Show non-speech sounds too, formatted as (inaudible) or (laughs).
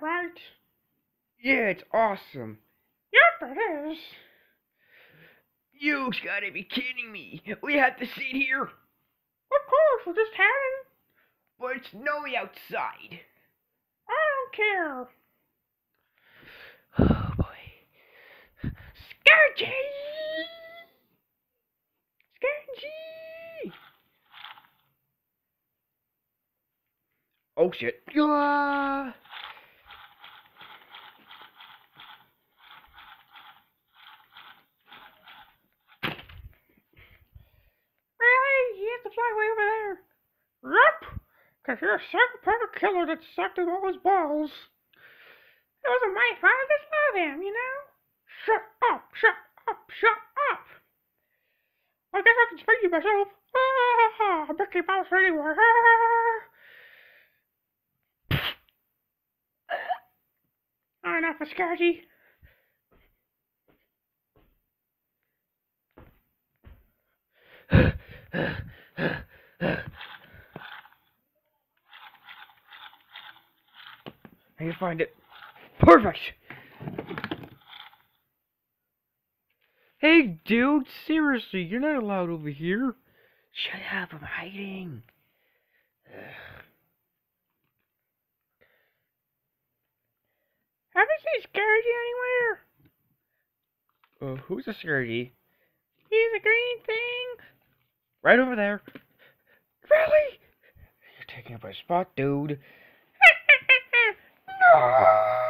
right? Yeah, it's awesome. Yep, it is. You gotta be kidding me. We have to sit here. Of course, we're just having. But it's snowy outside. I don't care. (sighs) (sighs) (sighs) Oh boy. Scourgy! Scourgy! Oh shit. Ah. Really? He has to fly way over there. Yup! Because you're a psychopathic killer that sucked in all his balls. It wasn't my fault, I just love him, you know? Shut up, shut up, shut up! I guess I can speak to myself. Ah, Mickey Mouse anywhere. Ah. Of Scargy. I can find it. Perfect. Hey, dude, seriously, you're not allowed over here. Shut up, I'm hiding. Haven't seen Scargy anywhere. Uh, who's a security? He's a green thing. Right over there. Really? You're taking up my spot, dude. (laughs) no!